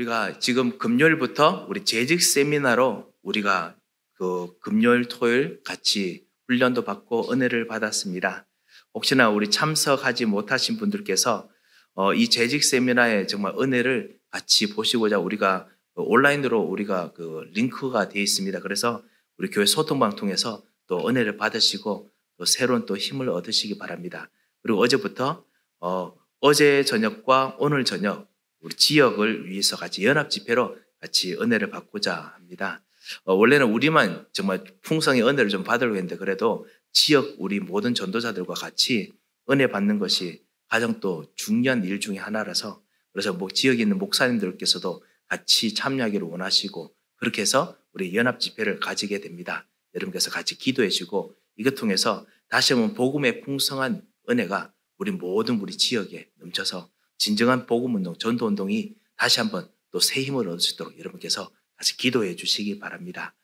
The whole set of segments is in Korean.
우리가 지금 금요일부터 우리 재직 세미나로 우리가 그 금요일, 토요일 같이 훈련도 받고 은혜를 받았습니다. 혹시나 우리 참석하지 못하신 분들께서 어, 이 재직 세미나에 정말 은혜를 같이 보시고자 우리가 그 온라인으로 우리가 그 링크가 되어 있습니다. 그래서 우리 교회 소통방 통해서 또 은혜를 받으시고 또 새로운 또 힘을 얻으시기 바랍니다. 그리고 어제부터 어, 어제 저녁과 오늘 저녁 우리 지역을 위해서 같이 연합 집회로 같이 은혜를 받고자 합니다. 어, 원래는 우리만 정말 풍성의 은혜를 좀 받으려고 했는데 그래도 지역 우리 모든 전도자들과 같이 은혜 받는 것이 가장 또 중요한 일 중에 하나라서 그래서 뭐 지역에 있는 목사님들께서도 같이 참여하기를 원하시고 그렇게 해서 우리 연합 집회를 가지게 됩니다. 여러분께서 같이 기도해 주고 이것 통해서 다시 한번 복음의 풍성한 은혜가 우리 모든 우리 지역에 넘쳐서 진정한 복음 운동, 전도 운동이 다시 한번 또 새 힘을 얻을 수 있도록 여러분께서 같이 기도해 주시기 바랍니다.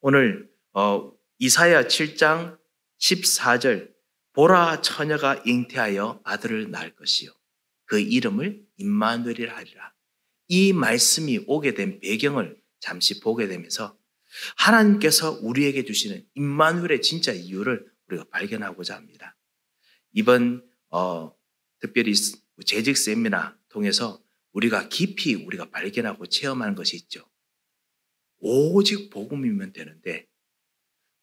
오늘 어, 이사야 7장 14절 보라 처녀가 잉태하여 아들을 낳을 것이요 그 이름을 임마누엘이라 하리라. 이 말씀이 오게 된 배경을 잠시 보게 되면서 하나님께서 우리에게 주시는 임마누엘의 진짜 이유를 우리가 발견하고자 합니다. 이번 어, 특별히 재직 세미나 통해서 우리가 깊이 우리가 발견하고 체험하는 것이 있죠. 오직 복음이면 되는데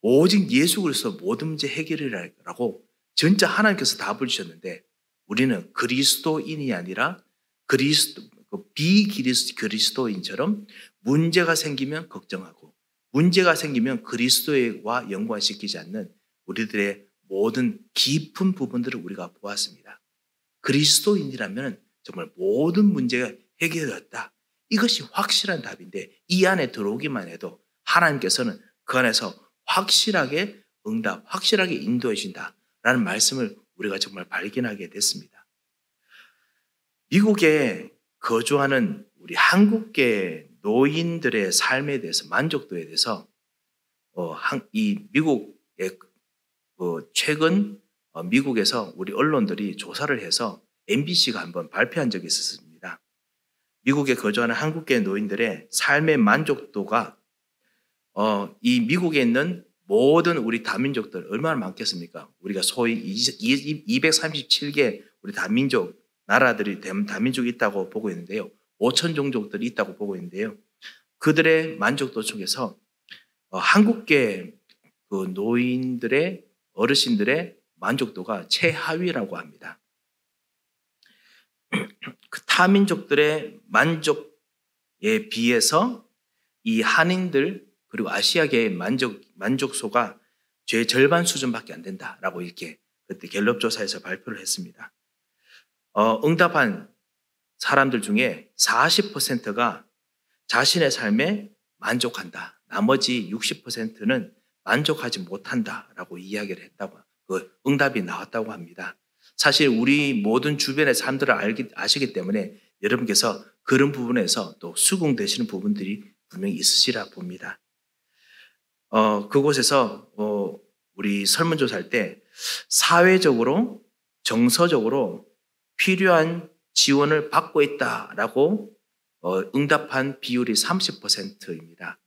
오직 예수 그리스도 모든 문제 해결이라고 진짜 하나님께서 답을 주셨는데 우리는 그리스도인이 아니라 그리스도 그 비그리스도인처럼 문제가 생기면 걱정하고 문제가 생기면 그리스도와 연관시키지 않는 우리들의 모든 깊은 부분들을 우리가 보았습니다. 그리스도인이라면 정말 모든 문제가 해결되었다. 이것이 확실한 답인데 이 안에 들어오기만 해도 하나님께서는 그 안에서 확실하게 응답, 확실하게 인도해 준다라는 말씀을 우리가 정말 발견하게 됐습니다. 미국에 거주하는 우리 한국계 노인들의 삶에 대해서 만족도에 대해서 어, 이 미국의 그 최근 어, 미국에서 우리 언론들이 조사를 해서 MBC가 한번 발표한 적이 있었습니다. 미국에 거주하는 한국계 노인들의 삶의 만족도가 어, 이 미국에 있는 모든 우리 다민족들 얼마나 많겠습니까? 우리가 소위 237개 우리 다민족 나라들이 다민족이 있다고 보고 있는데요. 5천 종족들이 있다고 보고 있는데요. 그들의 만족도 속에서 어, 한국계 그 노인들의 어르신들의 만족도가 최하위라고 합니다. 그 타민족들의 만족에 비해서 이 한인들 그리고 아시아계의 만족, 만족소가 죄 절반 수준밖에 안 된다라고 이렇게 그때 갤럽 조사에서 발표를 했습니다. 어, 응답한 사람들 중에 40%가 자신의 삶에 만족한다. 나머지 60%는 만족하지 못한다라고 이야기를 했다고, 그 응답이 나왔다고 합니다. 사실 우리 모든 주변의 사람들을 알기, 아시기 때문에 여러분께서 그런 부분에서 또 수긍되시는 부분들이 분명히 있으시라 봅니다. 어, 그곳에서 어, 우리 설문조사할 때 사회적으로 정서적으로 필요한 지원을 받고 있다라고 어, 응답한 비율이 30%입니다.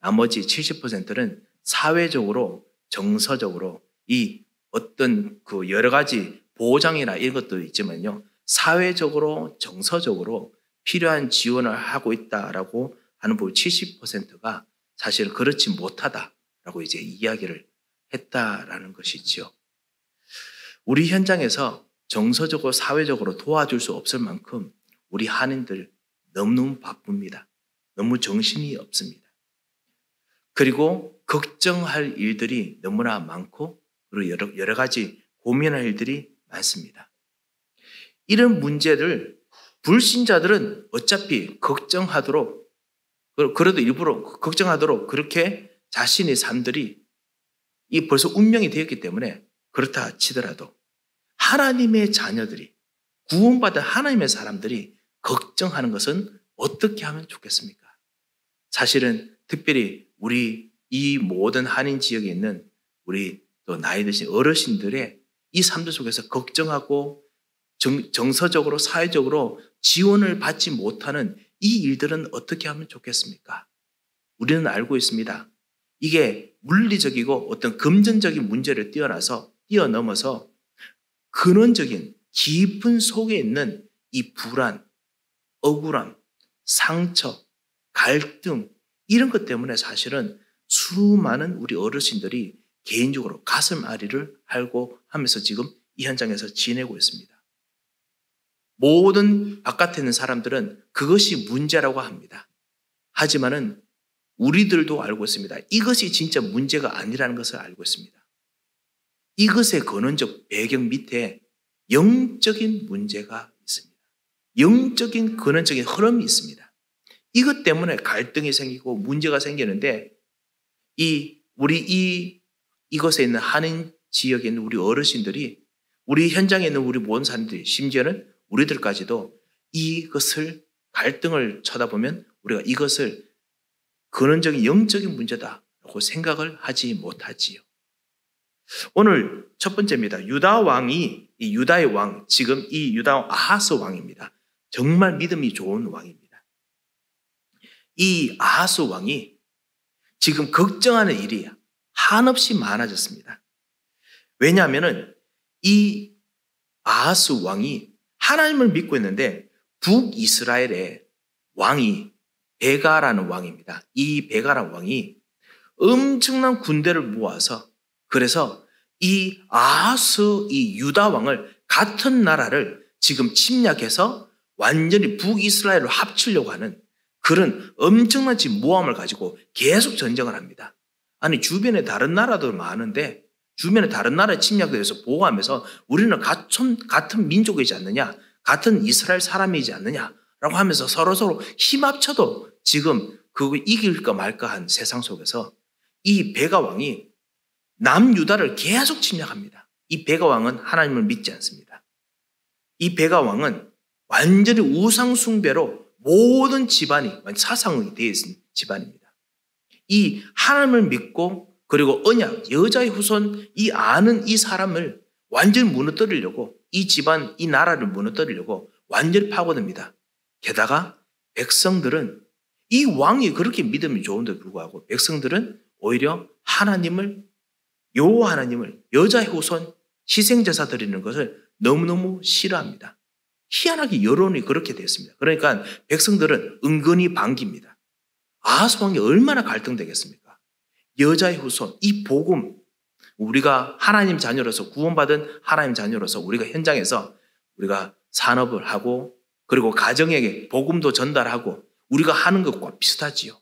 나머지 70%는 사회적으로 정서적으로 이 어떤 그 여러 가지 보장이나 이런 것도 있지만요. 사회적으로 정서적으로 필요한 지원을 하고 있다라고 하는 부분 70%가 사실 그렇지 못하다라고 이제 이야기를 했다라는 것이지요. 우리 현장에서 정서적으로 사회적으로 도와줄 수 없을 만큼 우리 한인들 너무너무 바쁩니다. 너무 정신이 없습니다. 그리고 걱정할 일들이 너무나 많고 그리고 여러, 여러 가지 고민할 일들이 많습니다. 이런 문제를 불신자들은 어차피 걱정하도록 그래도 일부러 걱정하도록 그렇게 자신의 삶들이 이 벌써 운명이 되었기 때문에 그렇다 치더라도 하나님의 자녀들이 구원받은 하나님의 사람들이 걱정하는 것은 어떻게 하면 좋겠습니까? 사실은 특별히 우리 이 모든 한인 지역에 있는 우리 또 나이 드신 어르신들의 이 삶들 속에서 걱정하고 정, 정서적으로 사회적으로 지원을 받지 못하는 이 일들은 어떻게 하면 좋겠습니까? 우리는 알고 있습니다. 이게 물리적이고 어떤 금전적인 문제를 뛰어나서 뛰어넘어서 근원적인 깊은 속에 있는 이 불안, 억울함, 상처, 갈등 이런 것 때문에 사실은 수많은 우리 어르신들이 개인적으로 가슴 아리를 알고 하면서 지금 이 현장에서 지내고 있습니다. 모든 바깥에 있는 사람들은 그것이 문제라고 합니다. 하지만은 우리들도 알고 있습니다. 이것이 진짜 문제가 아니라는 것을 알고 있습니다. 이것의 근원적 배경 밑에 영적인 문제가 있습니다. 영적인 근원적인 흐름이 있습니다. 이것 때문에 갈등이 생기고 문제가 생기는데 이 우리 이 이것에 있는 한인 지역에 있는 우리 어르신들이 우리 현장에 있는 우리 모든 사람들이 심지어는 우리들까지도 이것을 갈등을 쳐다보면 우리가 이것을 근원적인 영적인 문제다라고 생각을 하지 못하지요. 오늘 첫 번째입니다. 유다 왕이 이 유다의 왕 지금 이 유다 아하스 왕입니다. 정말 믿음이 좋은 왕입니다. 이 아하스 왕이 지금 걱정하는 일이 한없이 많아졌습니다. 왜냐하면은 이 아하스 왕이 하나님을 믿고 있는데 북이스라엘의 왕이 베가라는 왕입니다. 이 베가라는 왕이 엄청난 군대를 모아서 그래서 이 아하스 이 유다 왕을 같은 나라를 지금 침략해서 완전히 북이스라엘로 합치려고 하는 그런 엄청난 지금 모함을 가지고 계속 전쟁을 합니다. 아니 주변에 다른 나라도 많은데 주변에 다른 나라의 침략에 대해서 보호하면서 우리는 같은, 같은 민족이지 않느냐, 같은 이스라엘 사람이지 않느냐라고 하면서 서로 서로 힘 합쳐도 지금 그거 이길까 말까 한 세상 속에서 이 베가 왕이 남유다를 계속 침략합니다. 이 베가 왕은 하나님을 믿지 않습니다. 이 베가 왕은 완전히 우상숭배로 모든 집안이 사상이 되어 있는 집안입니다. 이 하나님을 믿고 그리고 언약, 여자의 후손, 이 아는 이 사람을 완전히 무너뜨리려고 이 집안, 이 나라를 무너뜨리려고 완전히 파고듭니다. 게다가 백성들은 이 왕이 그렇게 믿음이 좋은데 불구하고 백성들은 오히려 하나님을 요 하나님을 여자의 후손 희생제사 드리는 것을 너무너무 싫어합니다. 희한하게 여론이 그렇게 됐습니다. 그러니까 백성들은 은근히 반깁니다. 아하스 왕이 얼마나 갈등되겠습니까? 여자의 후손, 이 복음, 우리가 하나님 자녀로서 구원받은 하나님 자녀로서 우리가 현장에서 우리가 산업을 하고 그리고 가정에게 복음도 전달하고 우리가 하는 것과 비슷하지요.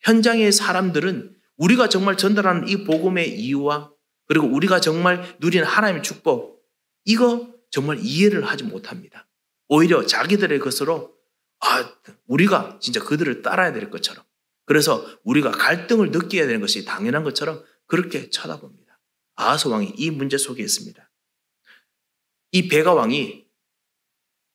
현장의 사람들은 우리가 정말 전달하는 이 복음의 이유와 그리고 우리가 정말 누리는 하나님의 축복 이거 정말 이해를 하지 못합니다. 오히려 자기들의 것으로 아, 우리가 진짜 그들을 따라야 될 것처럼 그래서 우리가 갈등을 느껴야 되는 것이 당연한 것처럼 그렇게 쳐다봅니다. 아하스 왕이 이 문제 속에 있습니다. 이 베가 왕이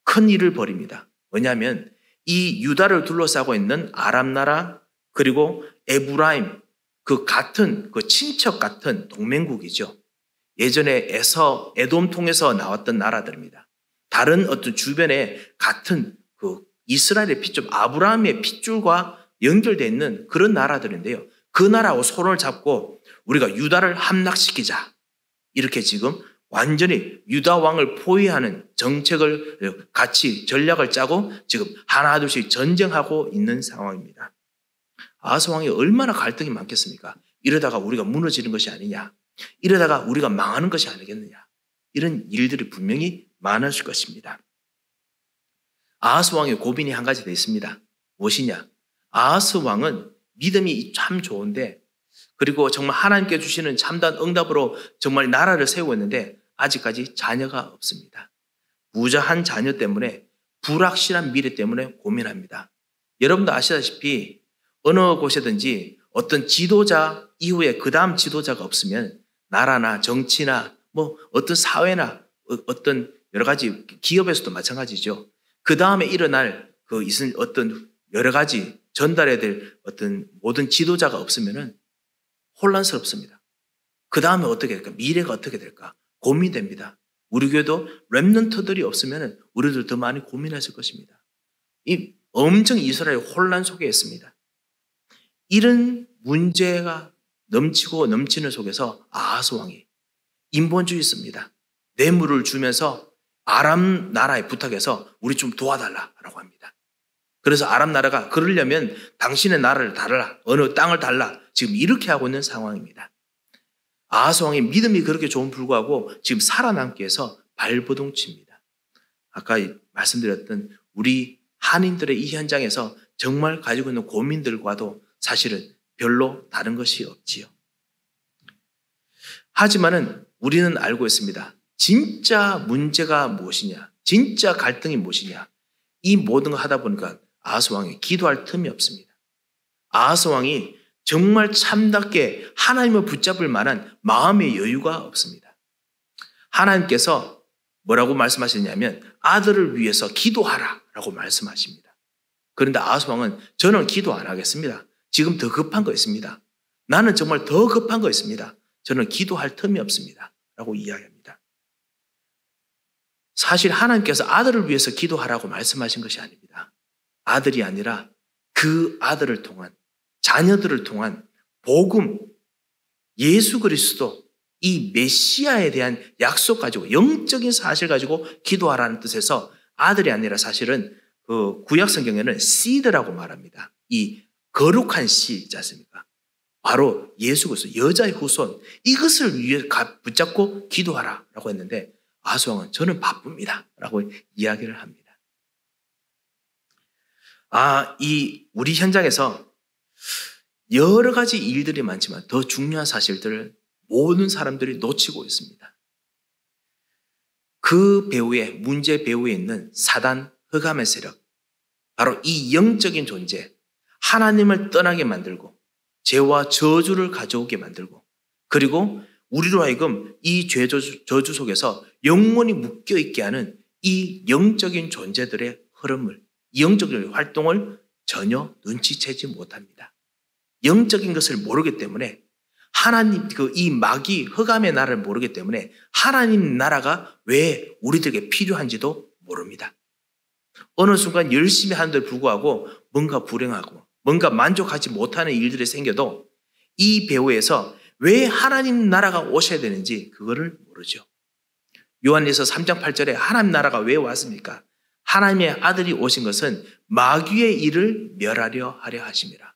큰 일을 벌입니다. 왜냐하면 이 유다를 둘러싸고 있는 아람 나라 그리고 에브라임 그 같은 그 친척 같은 동맹국이죠. 예전에 에서 에돔 통해서 나왔던 나라들입니다. 다른 어떤 주변에 같은 그 이스라엘의 핏줄, 아브라함의 핏줄과 연결되어 있는 그런 나라들인데요. 그 나라하고 손을 잡고 우리가 유다를 함락시키자. 이렇게 지금 완전히 유다 왕을 포위하는 정책을 같이 전략을 짜고 지금 하나둘씩 전쟁하고 있는 상황입니다. 아하스 왕이 얼마나 갈등이 많겠습니까? 이러다가 우리가 무너지는 것이 아니냐? 이러다가 우리가 망하는 것이 아니겠느냐? 이런 일들이 분명히 많았을 것입니다. 아하스 왕의 고민이 한 가지 더 있습니다. 무엇이냐? 아하스 왕은 믿음이 참 좋은데 그리고 정말 하나님께 주시는 참단 응답으로 정말 나라를 세우고 있는데 아직까지 자녀가 없습니다. 부자한 자녀 때문에 불확실한 미래 때문에 고민합니다. 여러분도 아시다시피 어느 곳에든지 어떤 지도자 이후에 그 다음 지도자가 없으면 나라나 정치나 뭐 어떤 사회나 어, 어떤 여러 가지 기업에서도 마찬가지죠. 그 다음에 일어날 그 어떤 여러 가지 전달해야 될 어떤 모든 지도자가 없으면은 혼란스럽습니다. 그 다음에 어떻게 될까? 미래가 어떻게 될까? 고민됩니다. 우리 교회도 랩런트들이 없으면 우리들 더 많이 고민했을 것입니다. 이 엄청 이스라엘 혼란 속에 있습니다. 이런 문제가 넘치고 넘치는 속에서 아하스 왕이 인본주의 있습니다. 뇌물을 주면서 아람 나라에 부탁해서 우리 좀 도와달라라고 합니다. 그래서 아람 나라가 그러려면 당신의 나라를 달라 어느 땅을 달라 지금 이렇게 하고 있는 상황입니다. 아하스 왕의 믿음이 그렇게 좋은 불구하고 지금 살아남기 위해서 발버둥 칩니다. 아까 말씀드렸던 우리 한인들의 이 현장에서 정말 가지고 있는 고민들과도 사실은 별로 다른 것이 없지요. 하지만은 우리는 알고 있습니다. 진짜 문제가 무엇이냐? 진짜 갈등이 무엇이냐? 이 모든 걸 하다 보니까 아하스 왕이 기도할 틈이 없습니다. 아하스 왕이 정말 참답게 하나님을 붙잡을 만한 마음의 여유가 없습니다. 하나님께서 뭐라고 말씀하셨냐면 아들을 위해서 기도하라 라고 말씀하십니다. 그런데 아하스 왕은 저는 기도 안 하겠습니다. 지금 더 급한 거 있습니다. 나는 정말 더 급한 거 있습니다. 저는 기도할 틈이 없습니다. 라고 이야기합니다. 사실 하나님께서 아들을 위해서 기도하라고 말씀하신 것이 아닙니다. 아들이 아니라 그 아들을 통한 자녀들을 통한 복음, 예수 그리스도 이 메시아에 대한 약속 가지고 영적인 사실 가지고 기도하라는 뜻에서 아들이 아니라 사실은 그 구약 성경에는 씨드라고 말합니다. 이 거룩한 씨 있지 않습니까? 바로 예수 그리스도 여자의 후손 이것을 위해 붙잡고 기도하라라고 했는데 아수왕은 저는 바쁩니다라고 이야기를 합니다. 아, 이 우리 현장에서 여러 가지 일들이 많지만 더 중요한 사실들을 모든 사람들이 놓치고 있습니다. 그 배후에 문제 배후에 있는 사단 흑암의 세력 바로 이 영적인 존재 하나님을 떠나게 만들고 죄와 저주를 가져오게 만들고 그리고 우리로 하여금 이 죄 저주 저주 속에서 영원히 묶여 있게 하는 이 영적인 존재들의 흐름을 영적인 활동을 전혀 눈치채지 못합니다. 영적인 것을 모르기 때문에 하나님 그 이 마귀 흑암의 나라를 모르기 때문에 하나님 나라가 왜 우리들에게 필요한지도 모릅니다. 어느 순간 열심히 하는데 불구하고 뭔가 불행하고 뭔가 만족하지 못하는 일들이 생겨도 이 배후에서 왜 하나님 나라가 오셔야 되는지 그거를 모르죠. 요한에서 3장 8절에 하나님 나라가 왜 왔습니까? 하나님의 아들이 오신 것은 마귀의 일을 멸하려 하려 하십니다.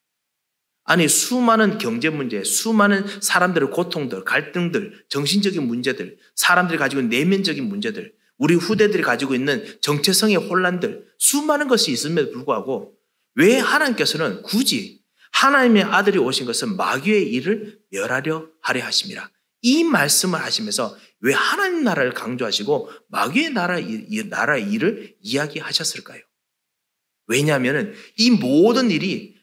아니 수많은 경제 문제, 수많은 사람들의 고통들, 갈등들, 정신적인 문제들, 사람들이 가지고 있는 내면적인 문제들, 우리 후대들이 가지고 있는 정체성의 혼란들, 수많은 것이 있음에도 불구하고 왜 하나님께서는 굳이 하나님의 아들이 오신 것은 마귀의 일을 멸하려 하려 하십니다. 이 말씀을 하시면서 왜 하나님 나라를 강조하시고 마귀의 나라, 나라의 일을 이야기하셨을까요? 왜냐하면 이 모든 일이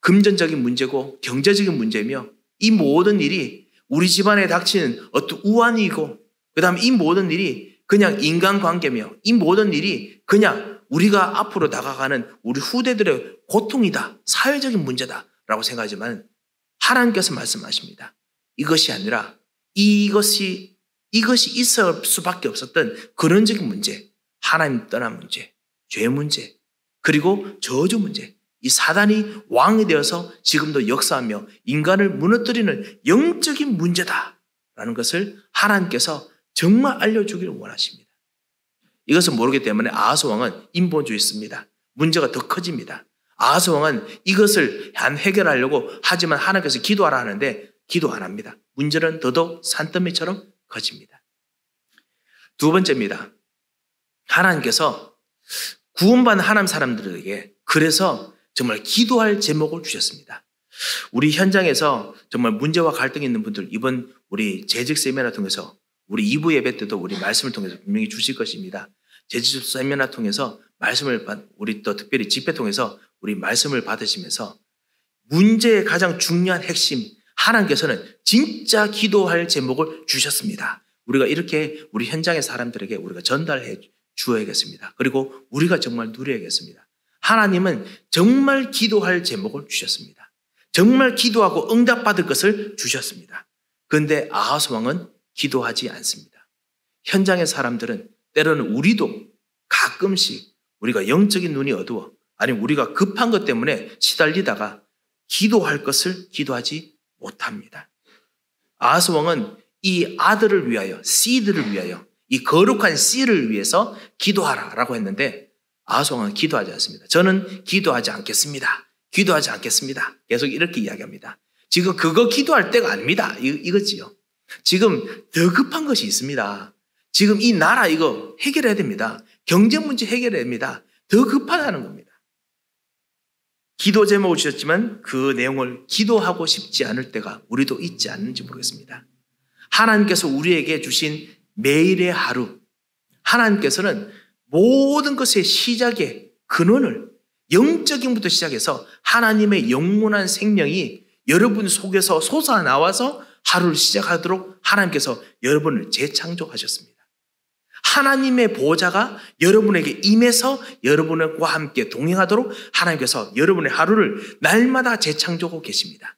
금전적인 문제고 경제적인 문제며 이 모든 일이 우리 집안에 닥치는 어떤 우환이고 그 다음 이 모든 일이 그냥 인간관계며 이 모든 일이 그냥 우리가 앞으로 나가가는 우리 후대들의 고통이다. 사회적인 문제다. 라고 생각하지만 하나님께서 말씀하십니다. 이것이 아니라 이것이, 이것이 있을 수밖에 없었던 근원적인 문제, 하나님 떠난 문제, 죄 문제, 그리고 저주 문제, 이 사단이 왕이 되어서 지금도 역사하며 인간을 무너뜨리는 영적인 문제다라는 것을 하나님께서 정말 알려주기를 원하십니다. 이것을 모르기 때문에 아하스 왕은 인본주의입니다. 문제가 더 커집니다. 아하스 왕은 이것을 해결하려고 하지만 하나님께서 기도하라 하는데 기도 안 합니다. 문제는 더더욱 산더미처럼 커집니다. 두 번째입니다. 하나님께서 구원받는 하나님 사람들에게 그래서 정말 기도할 제목을 주셨습니다. 우리 현장에서 정말 문제와 갈등이 있는 분들 이번 우리 재직 세미나 통해서 우리 2부 예배 때도 우리 말씀을 통해서 분명히 주실 것입니다. 재직 세미나 통해서 말씀을 우리 또 특별히 집회 통해서 우리 말씀을 받으시면서 문제의 가장 중요한 핵심 하나님께서는 진짜 기도할 제목을 주셨습니다. 우리가 이렇게 우리 현장의 사람들에게 우리가 전달해 주어야겠습니다. 그리고 우리가 정말 누려야겠습니다. 하나님은 정말 기도할 제목을 주셨습니다. 정말 기도하고 응답받을 것을 주셨습니다. 그런데 아하스 왕은 기도하지 않습니다. 현장의 사람들은 때로는 우리도 가끔씩 우리가 영적인 눈이 어두워 아니 우리가 급한 것 때문에 시달리다가 기도할 것을 기도하지 못합니다. 아하스 왕은 이 아들을 위하여, 씨들을 위하여, 이 거룩한 씨를 위해서 기도하라 라고 했는데 아하스 왕은 기도하지 않습니다. 저는 기도하지 않겠습니다. 기도하지 않겠습니다. 계속 이렇게 이야기합니다. 지금 그거 기도할 때가 아닙니다. 이, 이거지요. 지금 더 급한 것이 있습니다. 지금 이 나라 이거 해결해야 됩니다. 경제 문제 해결해야 됩니다. 더 급하다는 겁니다. 기도 제목을 주셨지만 그 내용을 기도하고 싶지 않을 때가 우리도 있지 않는지 모르겠습니다. 하나님께서 우리에게 주신 매일의 하루, 하나님께서는 모든 것의 시작의 근원을 영적인 부터 시작해서 하나님의 영원한 생명이 여러분 속에서 솟아나와서 하루를 시작하도록 하나님께서 여러분을 재창조하셨습니다. 하나님의 보좌가 여러분에게 임해서 여러분과 함께 동행하도록 하나님께서 여러분의 하루를 날마다 재창조하고 계십니다.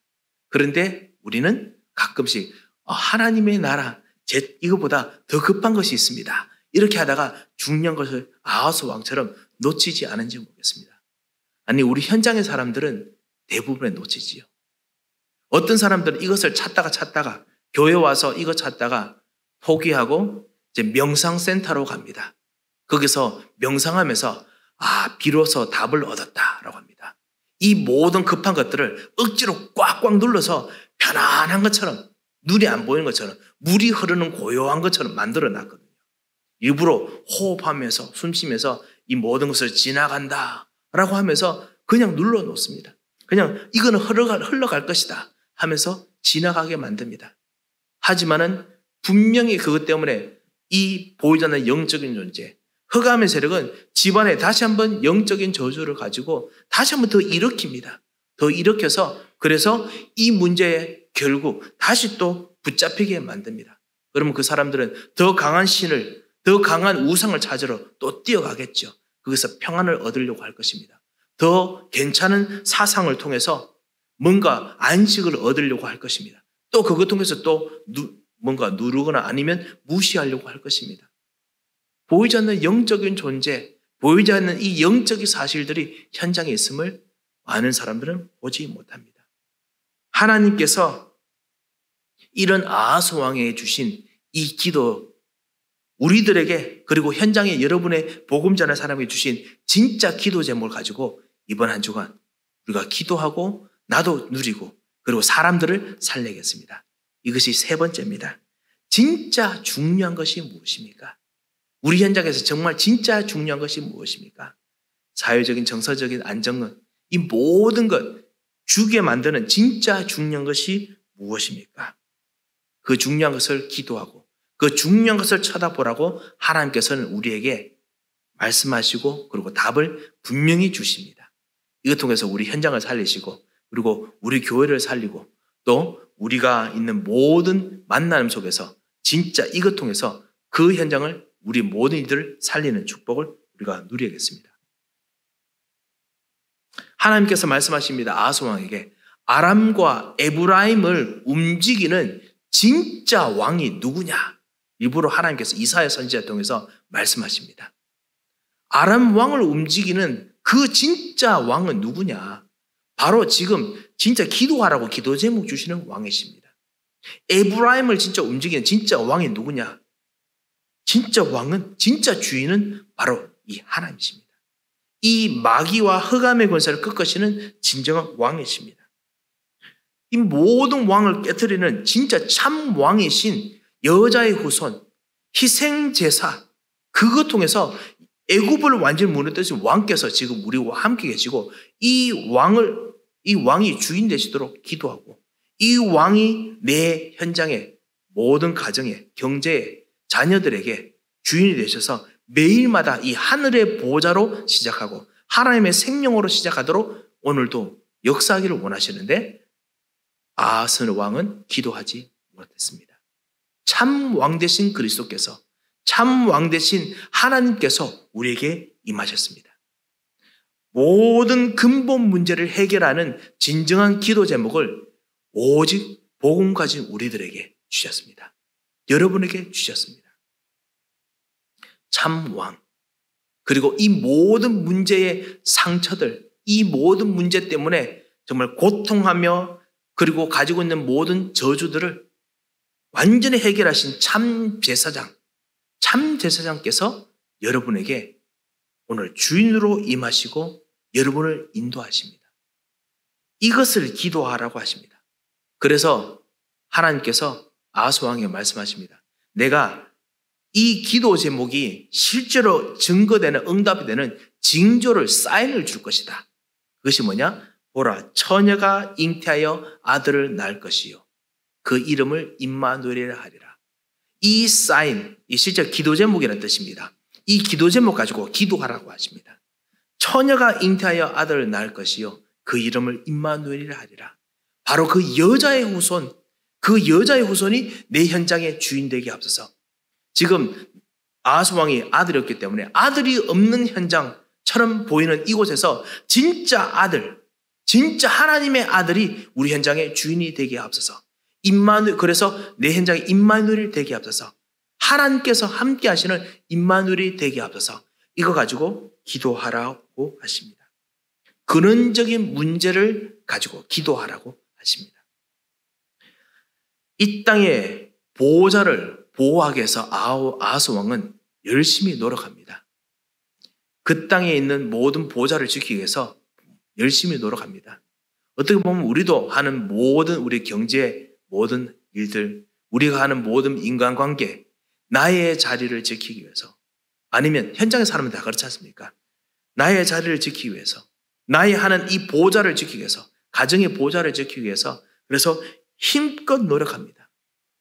그런데 우리는 가끔씩 어, 하나님의 나라, 이거보다 더 급한 것이 있습니다. 이렇게 하다가 중요한 것을 아하스 왕처럼 놓치지 않은지 모르겠습니다. 아니, 우리 현장의 사람들은 대부분에 놓치지요. 어떤 사람들은 이것을 찾다가 찾다가 교회 와서 이거 찾다가 포기하고 이제 명상센터로 갑니다. 거기서 명상하면서 아, 비로소 답을 얻었다라고 합니다. 이 모든 급한 것들을 억지로 꽉꽉 눌러서 편안한 것처럼 눈이 안 보이는 것처럼 물이 흐르는 고요한 것처럼 만들어 놨거든요. 일부러 호흡하면서 숨 쉬면서 이 모든 것을 지나간다 라고 하면서 그냥 눌러 놓습니다. 그냥 이거는 흘러갈, 흘러갈 것이다 하면서 지나가게 만듭니다. 하지만은 분명히 그것 때문에 이 않는 영적인 존재, 흑암의 세력은 집안에 다시 한번 영적인 저주를 가지고 다시 한번 더 일으킵니다. 더 일으켜서 그래서 이 문제에 결국 다시 또 붙잡히게 만듭니다. 그러면 그 사람들은 더 강한 신을, 더 강한 우상을 찾으러 또 뛰어가겠죠. 거기서 평안을 얻으려고 할 것입니다. 더 괜찮은 사상을 통해서 뭔가 안식을 얻으려고 할 것입니다. 또 그것 통해서 또 누, 뭔가 누르거나 아니면 무시하려고 할 것입니다. 보이지 않는 영적인 존재, 보이지 않는 이 영적인 사실들이 현장에 있음을 많은 사람들은 보지 못합니다. 하나님께서 이런 아하스 왕에게 주신 이 기도, 우리들에게 그리고 현장에 여러분의 복음 전할 사람에게 주신 진짜 기도 제목을 가지고 이번 한 주간 우리가 기도하고 나도 누리고 그리고 사람들을 살리겠습니다. 이것이 세 번째입니다. 진짜 중요한 것이 무엇입니까? 우리 현장에서 정말 진짜 중요한 것이 무엇입니까? 사회적인 정서적인 안정은 이 모든 것 주게 만드는 진짜 중요한 것이 무엇입니까? 그 중요한 것을 기도하고 그 중요한 것을 쳐다보라고 하나님께서는 우리에게 말씀하시고 그리고 답을 분명히 주십니다. 이것 통해서 우리 현장을 살리시고 그리고 우리 교회를 살리고 또 우리가 있는 모든 만남 속에서 진짜 이것 통해서 그 현장을 우리 모든 이들을 살리는 축복을 우리가 누리겠습니다. 하나님께서 말씀하십니다. 아소왕에게 아람과 에브라임을 움직이는 진짜 왕이 누구냐? 일부러 하나님께서 이사야 선지자 통해서 말씀하십니다. 아람 왕을 움직이는 그 진짜 왕은 누구냐? 바로 지금 진짜 기도하라고 기도 제목 주시는 왕이십니다. 에브라임을 진짜 움직이는 진짜 왕이 누구냐? 진짜 왕은, 진짜 주인은 바로 이 하나님이십니다. 이 마귀와 흑암의 권세를 끝거시는 진정한 왕이십니다. 이 모든 왕을 깨뜨리는 진짜 참 왕이신 여자의 후손, 희생 제사, 그것 통해서 애굽을 완전히 무너뜨신 왕께서 지금 우리와 함께 계시고 이 왕을 이 왕이 주인 되시도록 기도하고 이 왕이 내 현장에 모든 가정에 경제에 자녀들에게 주인이 되셔서 매일마다 이 하늘의 보좌로 시작하고 하나님의 생명으로 시작하도록 오늘도 역사하기를 원하시는데 아하스 왕은 기도하지 못했습니다. 참왕 되신 그리스도께서 참왕 되신 하나님께서 우리에게 임하셨습니다. 모든 근본 문제를 해결하는 진정한 기도 제목을 오직 복음 가진 우리들에게 주셨습니다. 여러분에게 주셨습니다. 참 왕. 그리고 이 모든 문제의 상처들, 이 모든 문제 때문에 정말 고통하며 그리고 가지고 있는 모든 저주들을 완전히 해결하신 참 제사장, 참 제사장께서 여러분에게 오늘 주인으로 임하시고 여러분을 인도하십니다. 이것을 기도하라고 하십니다. 그래서 하나님께서 아수왕에 말씀하십니다. 내가 이 기도 제목이 실제로 증거되는 응답이 되는 징조를 사인을 줄 것이다. 그것이 뭐냐? 보라 처녀가 잉태하여 아들을 낳을 것이요. 그 이름을 임마누엘이라 하리라. 이 사인, 이 실제 기도 제목이라는 뜻입니다. 이 기도 제목 가지고 기도하라고 하십니다. 처녀가 잉태하여 아들을 낳을 것이요. 그 이름을 임마누엘이라 하리라. 바로 그 여자의 후손, 그 여자의 후손이 내 현장의 주인 되게 앞서서. 지금 아수왕이 아들이었기 때문에 아들이 없는 현장처럼 보이는 이곳에서 진짜 아들, 진짜 하나님의 아들이 우리 현장의 주인이 되게 앞서서. 임마누 그래서 내 현장에 임마누엘이 되게 앞서서. 하나님께서 함께 하시는 임마누엘이 되게 앞서서. 이거 가지고 기도하라 고 하십니다. 근원적인 문제를 가지고 기도하라고 하십니다. 이 땅의 보호자를 보호하기 위해서 아하스 왕은 열심히 노력합니다. 그 땅에 있는 모든 보호자를 지키기 위해서 열심히 노력합니다. 어떻게 보면 우리도 하는 모든 우리 경제 모든 일들, 우리가 하는 모든 인간관계, 나의 자리를 지키기 위해서 아니면 현장에 사람은 다 그렇지 않습니까? 나의 자리를 지키기 위해서 나의 하는 이 보좌를 지키기 위해서 가정의 보좌를 지키기 위해서 그래서 힘껏 노력합니다.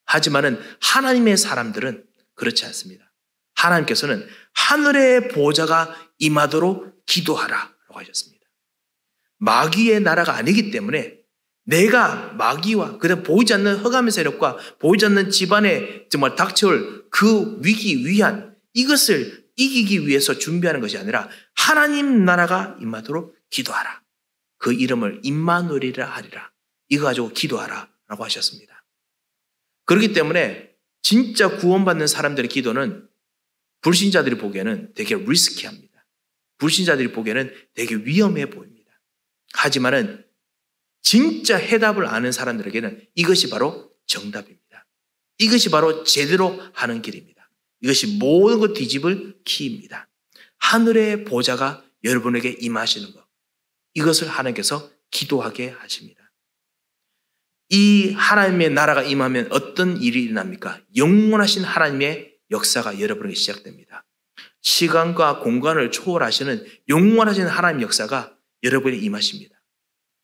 하지만은 하나님의 사람들은 그렇지 않습니다. 하나님께서는 하늘의 보좌가 임하도록 기도하라 라고 하셨습니다. 마귀의 나라가 아니기 때문에 내가 마귀와 그다음 보이지 않는 허감의 세력과 보이지 않는 집안에 정말 닥쳐올 그 위기 위한 이것을 이기기 위해서 준비하는 것이 아니라 하나님 나라가 임하도록 기도하라. 그 이름을 임마누엘이라 하리라. 이거 가지고 기도하라 라고 하셨습니다. 그렇기 때문에 진짜 구원받는 사람들의 기도는 불신자들이 보기에는 되게 리스키합니다. 불신자들이 보기에는 되게 위험해 보입니다. 하지만은 진짜 해답을 아는 사람들에게는 이것이 바로 정답입니다. 이것이 바로 제대로 하는 길입니다. 이것이 모든 것 뒤집을 키입니다. 하늘의 보좌가 여러분에게 임하시는 것. 이것을 하나님께서 기도하게 하십니다. 이 하나님의 나라가 임하면 어떤 일이 일어납니까? 영원하신 하나님의 역사가 여러분에게 시작됩니다. 시간과 공간을 초월하시는 영원하신 하나님 역사가 여러분에 임하십니다.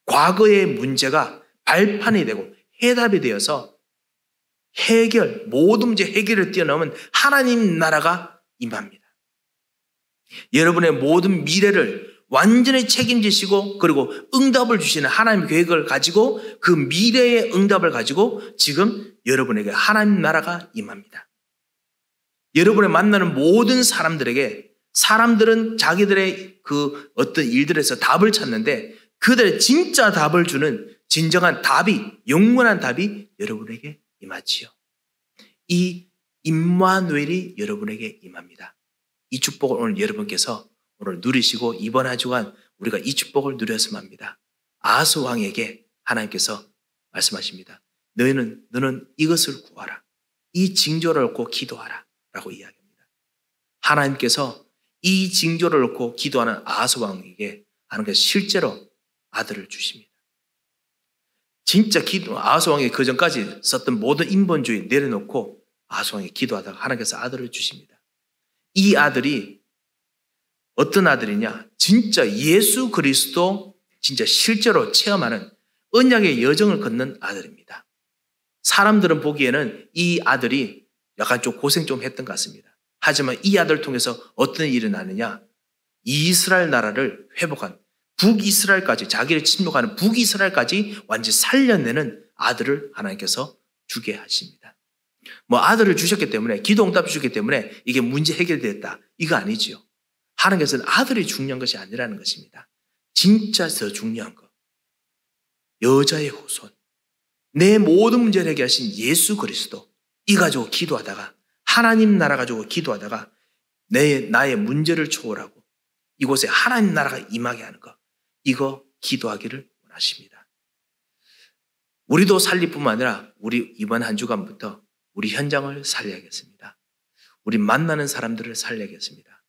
과거의 문제가 발판이 되고 해답이 되어서 해결, 모든 문제 해결을 뛰어넘은 하나님 나라가 임합니다. 여러분의 모든 미래를 완전히 책임지시고 그리고 응답을 주시는 하나님 계획을 가지고 그 미래의 응답을 가지고 지금 여러분에게 하나님 나라가 임합니다. 여러분의 만나는 모든 사람들에게 사람들은 자기들의 그 어떤 일들에서 답을 찾는데 그들의 진짜 답을 주는 진정한 답이, 영원한 답이 여러분에게 임하지요. 이 임마누엘이 여러분에게 임합니다. 이 축복을 오늘 여러분께서 오늘 누리시고 이번 한 주간 우리가 이 축복을 누렸으면 합니다. 아스 왕에게 하나님께서 말씀하십니다. 너희는 너는 이것을 구하라. 이 징조를 얻고 기도하라. 라고 이야기합니다. 하나님께서 이 징조를 얻고 기도하는 아스 왕에게 하나님께서 실제로 아들을 주십니다. 진짜 기도, 아수왕이 그 전까지 썼던 모든 인본주의 내려놓고 아수왕이 기도하다가 하나님께서 아들을 주십니다. 이 아들이 어떤 아들이냐? 진짜 예수 그리스도 진짜 실제로 체험하는 언약의 여정을 걷는 아들입니다. 사람들은 보기에는 이 아들이 약간 좀 고생 좀 했던 것 같습니다. 하지만 이 아들을 통해서 어떤 일이 나느냐? 이스라엘 나라를 회복한 북이스라엘까지 자기를 침묵하는 북이스라엘까지 완전히 살려내는 아들을 하나님께서 주게 하십니다. 뭐 아들을 주셨기 때문에 기도 응답 주셨기 때문에 이게 문제 해결됐다. 이거 아니지요. 하나님께서는 아들이 중요한 것이 아니라는 것입니다. 진짜 더 중요한 것. 여자의 후손. 내 모든 문제를 해결하신 예수 그리스도. 이 가지고 기도하다가 하나님 나라 가지고 기도하다가 내, 나의 문제를 초월하고 이곳에 하나님 나라가 임하게 하는 것. 이거 기도하기를 원하십니다. 우리도 살릴 뿐만 아니라 우리 이번 한 주간부터 우리 현장을 살려야겠습니다. 우리 만나는 사람들을 살려야겠습니다.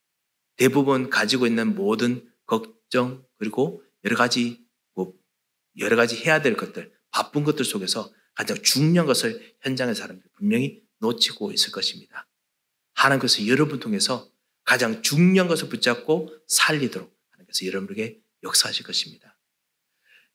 대부분 가지고 있는 모든 걱정 그리고 여러 가지 뭐 여러 가지 해야 될 것들 바쁜 것들 속에서 가장 중요한 것을 현장의 사람들 분명히 놓치고 있을 것입니다. 하나님께서 여러분 통해서 가장 중요한 것을 붙잡고 살리도록 하나님께서 여러분에게 역사하실 것입니다.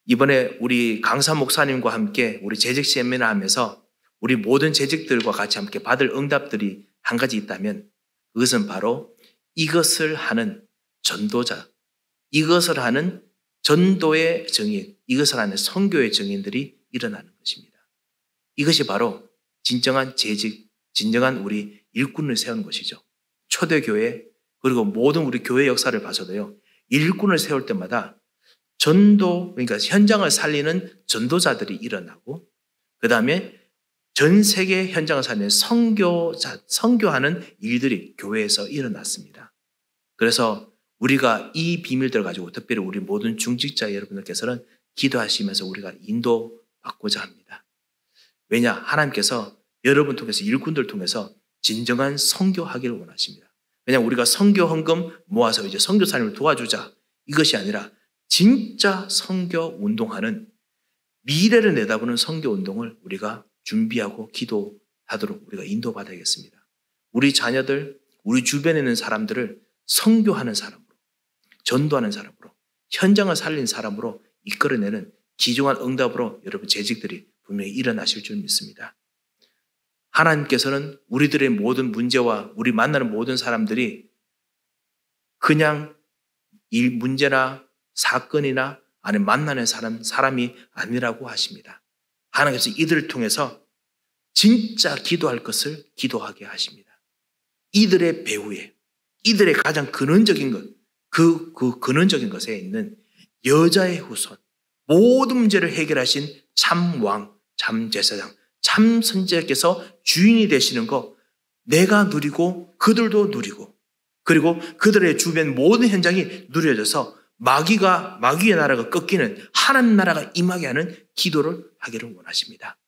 이번에 우리 강사 목사님과 함께 우리 재직 세미나 하면서 우리 모든 재직들과 같이 함께 받을 응답들이 한 가지 있다면 그것은 바로 이것을 하는 전도자, 이것을 하는 전도의 정인, 이것을 하는 선교의 정인들이 일어나는 것입니다. 이것이 바로 진정한 재직, 진정한 우리 일꾼을 세우는 것이죠. 초대교회, 그리고 모든 우리 교회 역사를 봐서도요, 일꾼을 세울 때마다 전도, 그러니까 현장을 살리는 전도자들이 일어나고, 그 다음에 전 세계 현장을 살리는 성교자, 성교하는 일들이 교회에서 일어났습니다. 그래서 우리가 이 비밀들을 가지고 특별히 우리 모든 중직자 여러분들께서는 기도하시면서 우리가 인도받고자 합니다. 왜냐? 하나님께서 여러분 통해서 일꾼들 통해서 진정한 성교하기를 원하십니다. 왜냐 우리가 성교 헌금 모아서 이제 성교 사님을 도와주자 이것이 아니라 진짜 성교 운동하는 미래를 내다보는 성교 운동을 우리가 준비하고 기도하도록 우리가 인도받아야겠습니다. 우리 자녀들, 우리 주변에 있는 사람들을 성교하는 사람으로, 전도하는 사람으로, 현장을 살린 사람으로 이끌어내는 기중한 응답으로 여러분 재직들이 분명히 일어나실 줄 믿습니다. 하나님께서는 우리들의 모든 문제와 우리 만나는 모든 사람들이 그냥 일 문제나 사건이나 아니면 만나는 사람, 사람이 아니라고 하십니다. 하나님께서 이들을 통해서 진짜 기도할 것을 기도하게 하십니다. 이들의 배후에, 이들의 가장 근원적인 것, 그, 그 근원적인 것에 있는 여자의 후손, 모든 문제를 해결하신 참 왕, 참 제사장, 참 선지자께서 주인이 되시는 거 내가 누리고 그들도 누리고 그리고 그들의 주변 모든 현장이 누려져서 마귀가 마귀의 나라가 꺾이는 하나님 나라가 임하게 하는 기도를 하기를 원하십니다.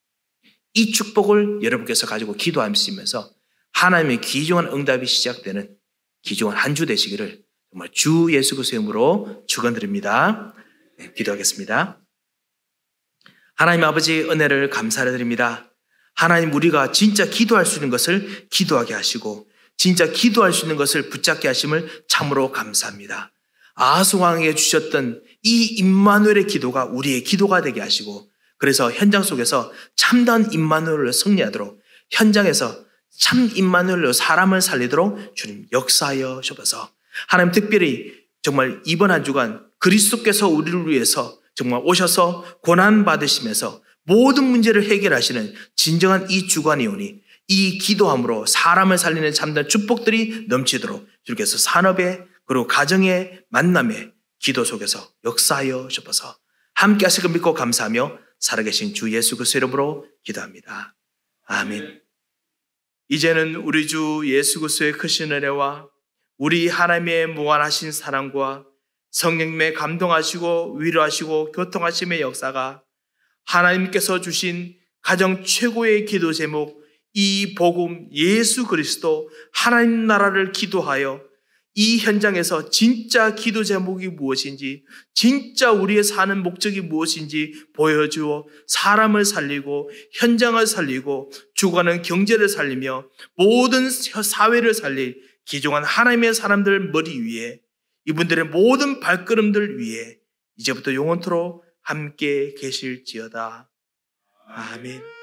이 축복을 여러분께서 가지고 기도하시면서 하나님의 귀중한 응답이 시작되는 귀중한 한 주 되시기를 정말 주 예수 그리스도의 이름으로 축원드립니다. 네, 기도하겠습니다. 하나님 아버지 은혜를 감사를 드립니다. 하나님 우리가 진짜 기도할 수 있는 것을 기도하게 하시고 진짜 기도할 수 있는 것을 붙잡게 하심을 참으로 감사합니다. 아수왕에게 주셨던 이 임마누엘의 기도가 우리의 기도가 되게 하시고 그래서 현장 속에서 참다운 임마누엘로 승리하도록 현장에서 참 임마누엘로 사람을 살리도록 주님 역사하여 주셔서 하나님 특별히 정말 이번 한 주간 그리스도께서 우리를 위해서 정말 오셔서 고난 받으시면서 모든 문제를 해결하시는 진정한 이 주관이 오니 이 기도함으로 사람을 살리는 참된 축복들이 넘치도록 주께서 산업에 그리고 가정의 만남에 기도 속에서 역사하여 주셔서 함께 하실 것 믿고 감사하며 살아계신 주 예수 그리스도 이름으로 기도합니다. 아멘. 이제는 우리 주 예수 그리스도의 크신 은혜와 우리 하나님의 무한하신 사랑과 성령님의 감동하시고 위로하시고 교통하심의 역사가 하나님께서 주신 가장 최고의 기도 제목 이 복음 예수 그리스도 하나님 나라를 기도하여 이 현장에서 진짜 기도 제목이 무엇인지, 진짜 우리의 사는 목적이 무엇인지 보여주어 사람을 살리고 현장을 살리고 주관는 경제를 살리며 모든 사회를 살릴 기종한 하나님의 사람들 머리 위에 이분들의 모든 발걸음들 위에 이제부터 영원토록 함께 계실지어다. 아멘.